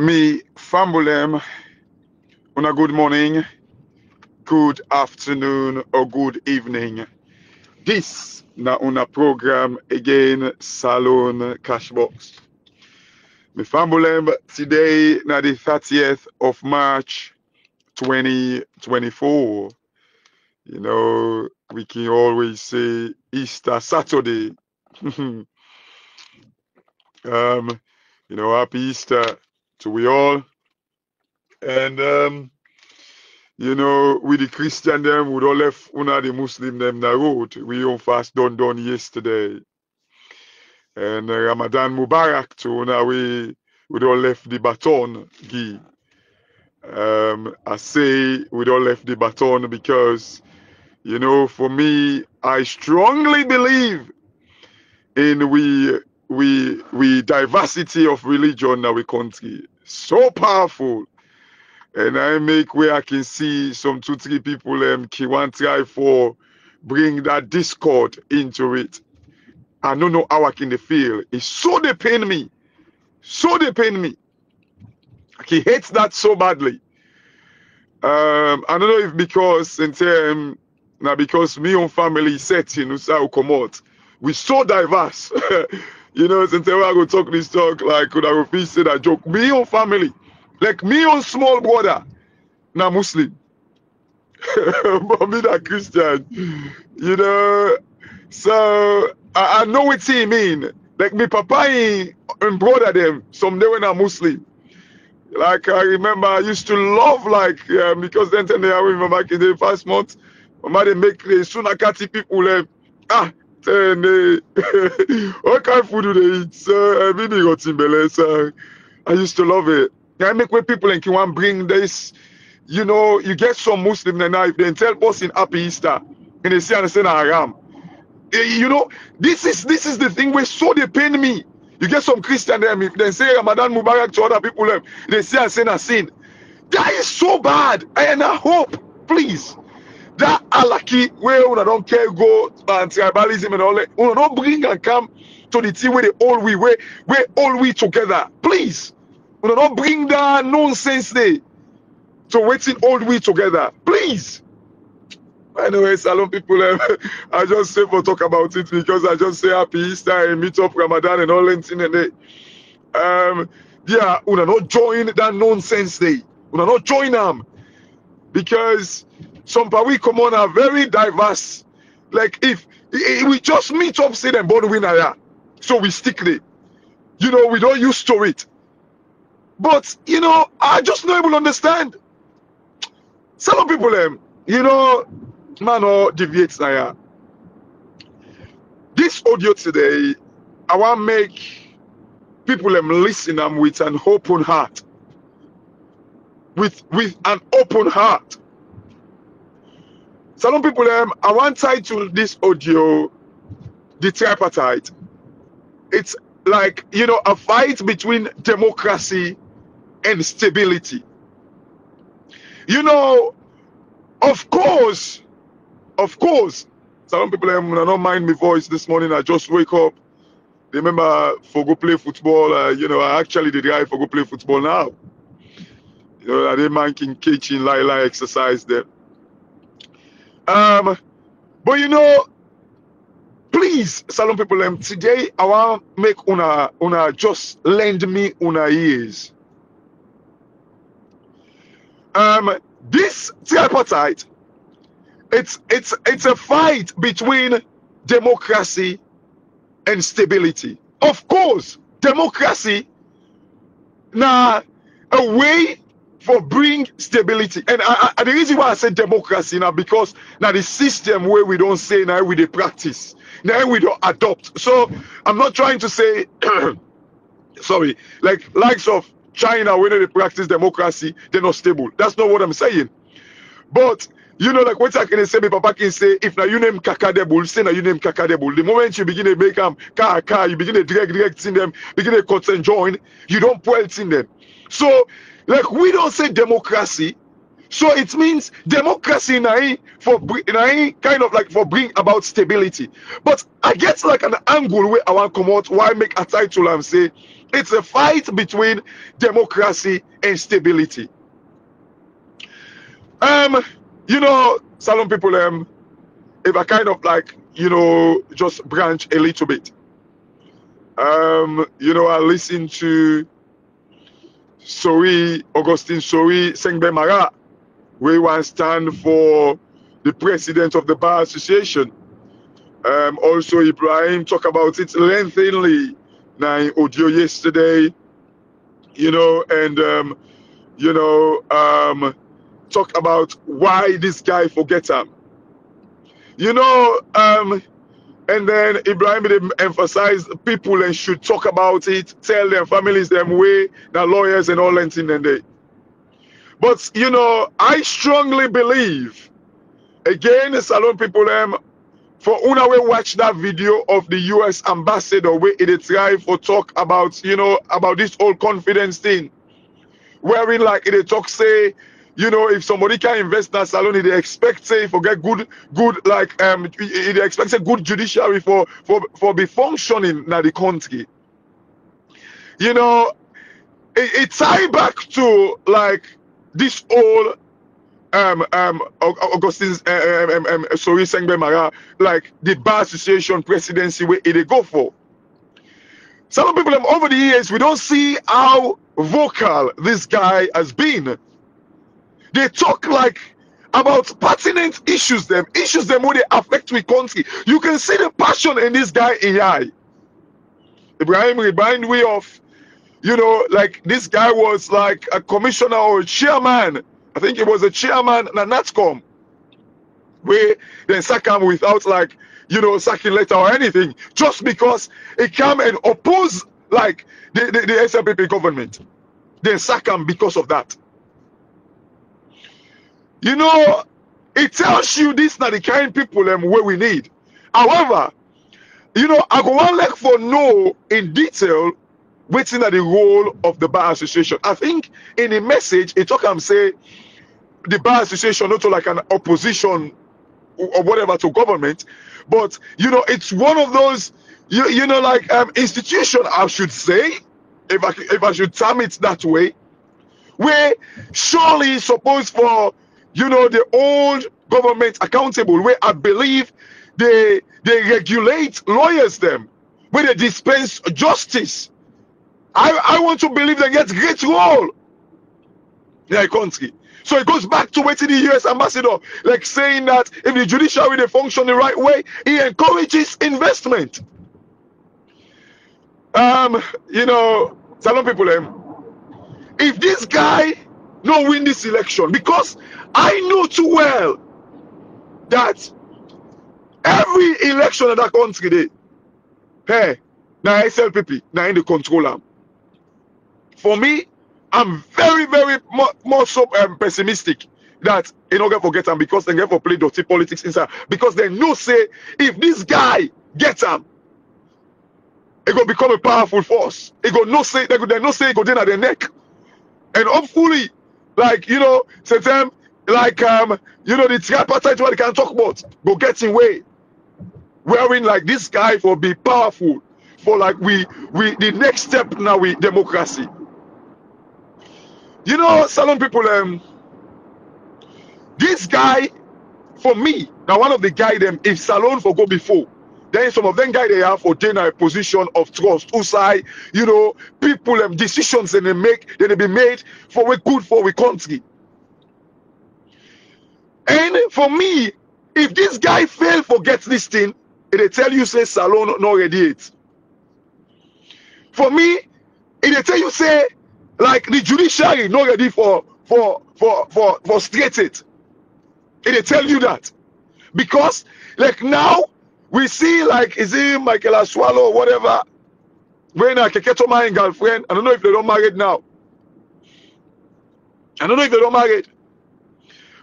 Me fambolem, una good morning, good afternoon, or good evening. This na una program again, Salon Cashbox. Me fambolem today na the 30th of March 2024. You know, we can always say Easter Saturday. um, you know, happy Easter to we all. And um, you know, with the Christian them, we don't left una the Muslim them the road. We on fast done done yesterday. And uh, Ramadan Mubarak to una we we don't left the baton give. Um, I say we don't left the baton because you know, for me, I strongly believe in we we we diversity of religion in our country. So powerful. And I make where I can see some two, three people um can want try for bring that discord into it. I don't know how I can feel. It's so they pain me. So they pain me. He hates that so badly. Um, I don't know if because in term now because me own family setting you know, come out. We so diverse. you know, since I go talk this talk, like could I go feel say that joke. Me own family. Like me own small brother. Now Muslim. but me that Christian. You know. So I, I know what he mean. Like me papa and brother them, some they were not Muslim. Like I remember, I used to love like um, because then day I remember back in the first month, my mother make the sunakati people um, ah then uh, what kind of food do they eat? So really got in so I used to love it. I make when people in Kiwan bring this, you know, you get some Muslim now if they tell in Happy Easter and they say and say haram. Eh, You know, this is this is the thing where so they pain me. You get some Christian them if they say Ramadan Mubarak to other people them, they say and say sin. That is so bad. And I hope, please, that alaki where una don't care go and tribalism and all that, don't bring and come to the thing where they all we where where all we together. Please. Una don't bring that nonsense there to waiting all we together. Please. Anyway, Salon people, I just say for talk about it because I just say happy Easter and meet up Ramadan and all that thing and they, um, yeah, una not join that nonsense day. Una not join them because some pa we come on are very diverse. Like if, i- i- we just meet up, say them born winner, yeah. so we stick there. You know, we don't use to it. But you know, I just not able to understand. Some people, um, you know, man, or deviates now. This audio today, I want make people um, listen um, with an open heart. With with an open heart. Some people, um, I want to title this audio the tripartite. It's like you know a fight between democracy and stability. You know, of course, of course. Some people um, I don't mind my voice this morning. I just wake up. Remember for go play football. Uh, you know, I actually did drive for go play football now. You know, I didn't mind kitchen like like exercise there. Um, but you know, please, Salon people, um, today I want make una una just lend me una ears. Um, this tripartite, it's it's it's a fight between democracy and stability. Of course, democracy now a way for bring stability. And I, I, the reason why I say democracy now because now the system where we don't say now we they practice. Now we don't adopt. So I'm not trying to say sorry, like likes of China when they practice democracy, they're not stable. That's not what I'm saying. But you know, like what I can say, my papa can say, if now you name Kakadebul, say now you name Kakadebul. The moment you begin to make them car car, you begin to direct direct in them, begin to cut and join, you don't put in them. So, like we don't say democracy, So it means democracy na for na kind of like for bring about stability. But I get like an angle where I want come out why make a title and say it's a fight between democracy and stability. Um, you know, Salon people um if I kind of like, you know, just branch a little bit. Um, you know, I listen to Sorie, Augustine Sorie, Sengbe Marrah, we want stand for the president of the Bar Association. Um, also, Ibrahim talk about it lengthily now in audio yesterday, you know, and, um, you know, um, talk about why this guy forget him. You know, um, and then Ibrahim emphasized people and should talk about it, tell their families them way, the lawyers and all that in the day. But you know, I strongly believe, again, Salon people um, for una we watch that video of the US ambassador where it try for talk about, you know, about this whole confidence thing. Wherein like it talk say, you know, if somebody can invest in that salon, they expect say for get good, good like um they expect a good judiciary for for for be functioning in the country. You know, it, it tie back to like this whole um um Augustine's uh, um, um, um, sorry Sengbe Marrah like the bar association presidency where they go for. Some people over the years we don't see how vocal this guy has been. They talk like about pertinent issues them issues them where they affect we country. You can see the passion in this guy AI. Ibrahim remind me of you know, like this guy was like a commissioner or a chairman. I think he was a chairman at NATCOM. Where then sack him without like, you know, sacking letter or anything, just because he came and oppose like the, the, the government. They sack him because of that. You know, it tells you this not the kind people um, where we need. However, you know, I go one like for know in detail waiting at the role of the bar association. I think in the message, it talk and say the bar association not like an opposition or whatever to government, but you know, it's one of those you, you know like um institution I should say, if I if I should term it that way, where surely supposed for you know the old government accountable, where I believe they they regulate lawyers them, where they dispense justice I, I want to believe they get great role in their country. So it goes back to what the US ambassador, like saying that if the judiciary they function the right way, he encourages investment. Um, you know, some people, um, if this guy no win this election, because I know too well that every election in that country, they, hey, now SLPP, now in the control for me, I'm very, very more, more so um, pessimistic that you know get forget them because they get for play dirty politics inside because they know say if this guy gets them, it gonna become a powerful force. It gonna no say they go they no say go down at their neck, and hopefully, like you know, them like um you know the tripartite what they can talk about go get in way, wearing like this guy for be powerful for like we we the next step now we democracy. You know, Salon people, um, this guy, for me, now one of the guy them, if Salon for go before, then some of them guy they have for a position of trust. Usai, you know, people um, decisions and they make, they be made for we good for we country. And for me, if this guy fail forget this thing, they tell you say Salon no ready it. For me, they tell you say like the judiciary not ready for for for for for straight it. It tell you that because like now we see like is it Michael Aswallow or whatever when I Keketo my girlfriend. I don't know if they don't married now. I don't know if they don't married.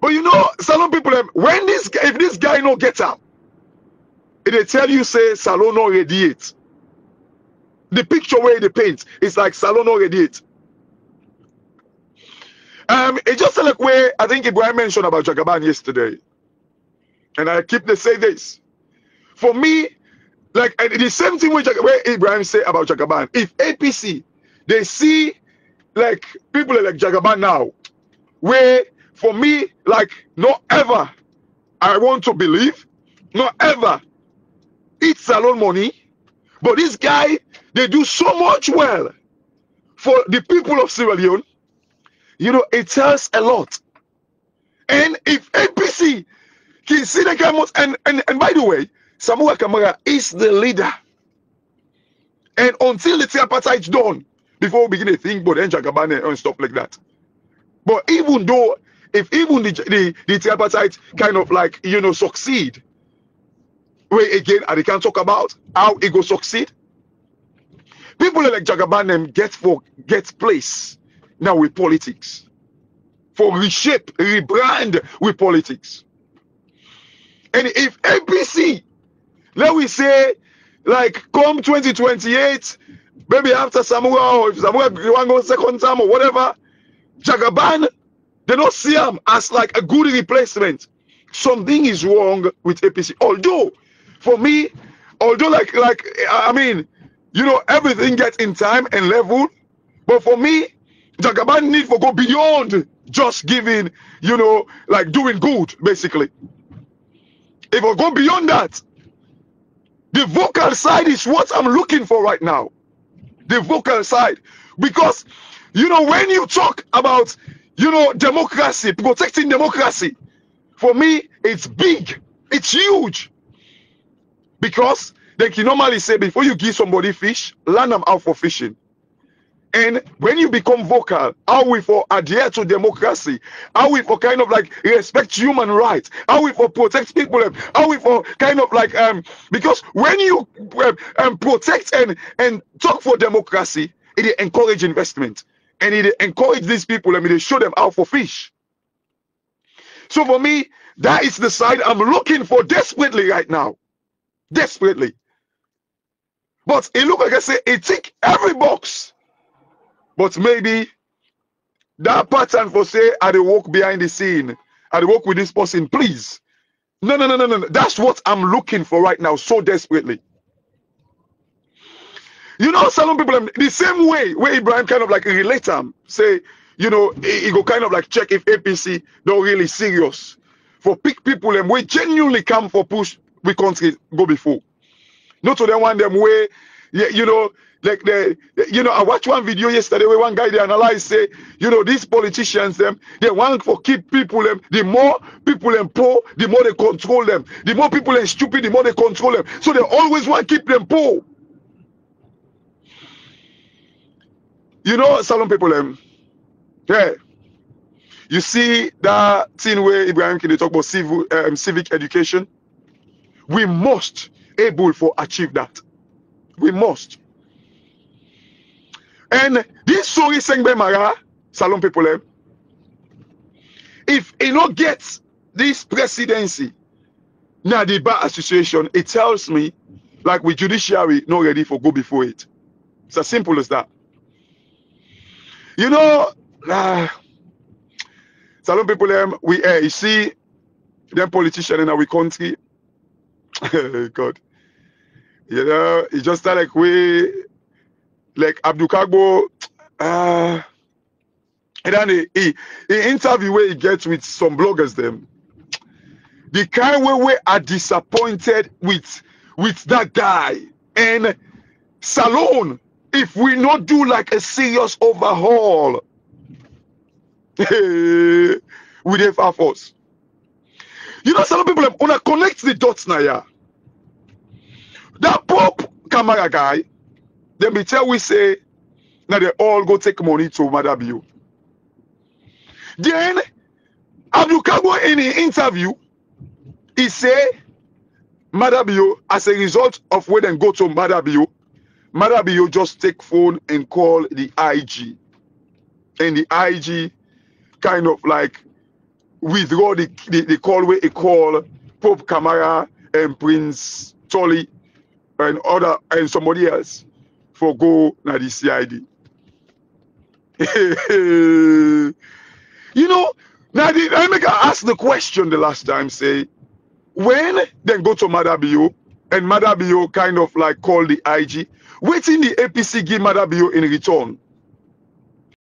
But you know, some people when this if this guy no get up, it tell you say salon no radiate. The picture where they paint is like salon no radiate. Um, it just like where I think Ibrahim mentioned about Jagaban yesterday. And I keep to say this. For me, like the same thing with where Ibrahim said about Jagaban. If APC they see like people like Jagaban now, where for me, like not ever I want to believe, not ever eat salon money, but this guy they do so much well for the people of Sierra Leone. You know, it tells a lot. And if APC can see the Camus, and, and, and by the way, Samura Kamara is the leader. And until the tripartite done, before we begin to think about Jagaban and stuff like that. But even though, if even the, the, the tripartite kind of like, you know, succeed, where again, I can't talk about how it go succeed. People like Jagaban get for get place now with politics. For reshape, rebrand with politics. And if APC, let we say, like come 2028, maybe after Samura, or if Samura want go second time or whatever, Jagaban, they don't see him as like a good replacement. Something is wrong with APC. Although, for me, although like like I mean, you know, everything gets in time and level. But for me, Jagaban need to go beyond just giving, you know, like doing good, basically. If I go beyond that, the vocal side is what I'm looking for right now. The vocal side. Because, you know, when you talk about, you know, democracy, protecting democracy, for me, it's big, it's huge. Because they can normally say before you give somebody fish, learn them out for fishing. And when you become vocal, are we for adhere to democracy? Are we for kind of like respect human rights? Are we for protect people? Are we for kind of like um because when you um, um protect and and talk for democracy, it encourage investment and it encourage these people. I mean, they show them out for fish. So for me, that is the side I'm looking for desperately right now, desperately. But it look like I say it tick every box. But maybe that pattern for say I the walk behind the scene, I the walk with this person, please. No, no, no, no, no. That's what I'm looking for right now, so desperately. You know, some people um, the same way where Ibrahim kind of like relate them, say, you know, he, go kind of like check if APC don't really serious for pick people and we genuinely come for push we country go before. Not to them one them way, you know, like the, you know, I watched one video yesterday where one guy they analyze say, you know, these politicians them they want for keep people them. The more people them poor, the more they control them. The more people are stupid, the more they control them. So they always want to keep them poor. You know, Salon people them. Yeah. You see that thing where Ibrahim can talk about civil um, civic education. We must able for achieve that. We must. And this Sorie Sengbe Marrah, Salon people, eh, if he not gets this presidency, now the bar association, it tells me like with judiciary not ready for go before it. It's as simple as that. You know, uh, Salon people, um, we uh, you see them politicians in our country. God, you know, it's just like we like Abdul Kargbo, uh, and then he, he, he interview where he gets with some bloggers them. The kind where we are disappointed with with that guy and Salon. If we not do like a serious overhaul with the Force. You know, some people wanna connect the dots now, yeah. That Pope Kamara guy, then be tell we say, now they all go take money to Maada Bio. Then Abdul Kargbo in the interview, he say Maada Bio, as a result of when they go to Maada Bio, Madabio just take phone and call the IG. And the IG kind of like withdraw the, the, the call where he call Pope Kamara and Prince Tolly and other and somebody else for go na the CID. You know, now the, I make I ask the question the last time, say, when then go to Maada Bio and Maada Bio kind of like call the IG, waiting the APC give Maada Bio in return.